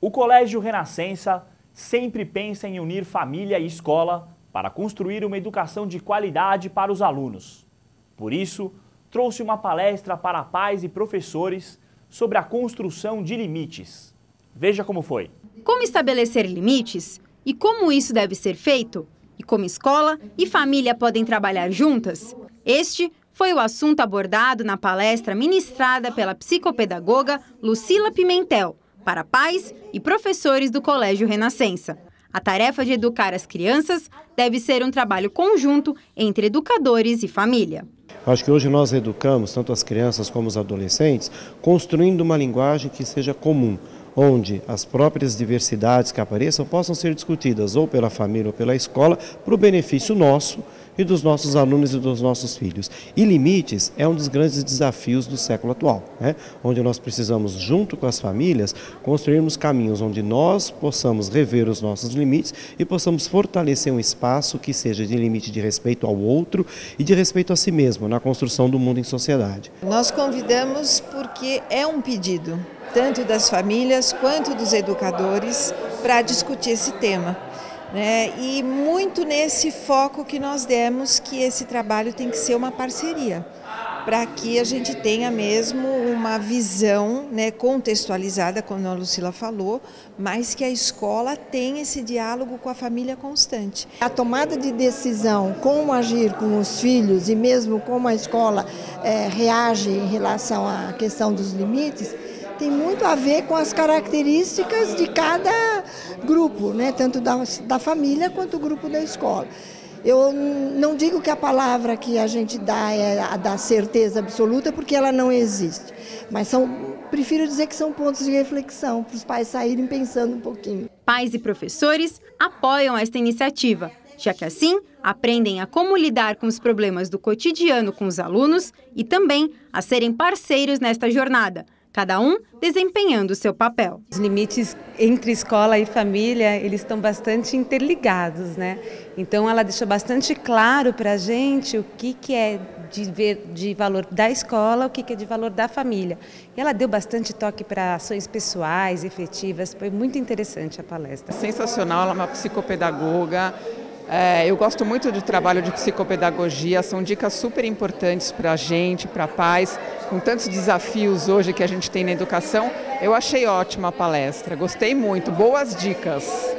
O Colégio Renascença sempre pensa em unir família e escola para construir uma educação de qualidade para os alunos. Por isso, trouxe uma palestra para pais e professores sobre a construção de limites. Veja como foi. Como estabelecer limites e como isso deve ser feito? E como escola e família podem trabalhar juntas? Este foi o assunto abordado na palestra ministrada pela psicopedagoga Lucila Pimentel para pais e professores do Colégio Renascença. A tarefa de educar as crianças deve ser um trabalho conjunto entre educadores e família. Acho que hoje nós educamos tanto as crianças como os adolescentes construindo uma linguagem que seja comum, onde as próprias diversidades que apareçam possam ser discutidas ou pela família ou pela escola para o benefício nosso e dos nossos alunos e dos nossos filhos. E limites é um dos grandes desafios do século atual, né? onde nós precisamos, junto com as famílias, construirmos caminhos onde nós possamos rever os nossos limites e possamos fortalecer um espaço que seja de limite de respeito ao outro e de respeito a si mesmo, na construção do mundo em sociedade. Nós convidamos porque é um pedido tanto das famílias quanto dos educadores, para discutir esse tema. Né? E muito nesse foco que nós demos que esse trabalho tem que ser uma parceria, para que a gente tenha mesmo uma visão né, contextualizada, como a Lucila falou, mas que a escola tenha esse diálogo com a família constante. A tomada de decisão, como agir com os filhos e mesmo como a escola é, reage em relação à questão dos limites, tem muito a ver com as características de cada grupo, né? tanto da, da família quanto do grupo da escola. Eu não digo que a palavra que a gente dá é a da certeza absoluta, porque ela não existe. Mas são, prefiro dizer que são pontos de reflexão, para os pais saírem pensando um pouquinho. Pais e professores apoiam esta iniciativa, já que assim aprendem a como lidar com os problemas do cotidiano com os alunos e também a serem parceiros nesta jornada cada um desempenhando o seu papel. Os limites entre escola e família, eles estão bastante interligados, né? Então ela deixou bastante claro para a gente o que, que é de, ver, de valor da escola, o que, que é de valor da família. E ela deu bastante toque para ações pessoais, efetivas, foi muito interessante a palestra. Sensacional, ela é uma psicopedagoga, eu gosto muito do trabalho de psicopedagogia, são dicas super importantes para a gente, para pais, com tantos desafios hoje que a gente tem na educação. Eu achei ótima a palestra, gostei muito, boas dicas.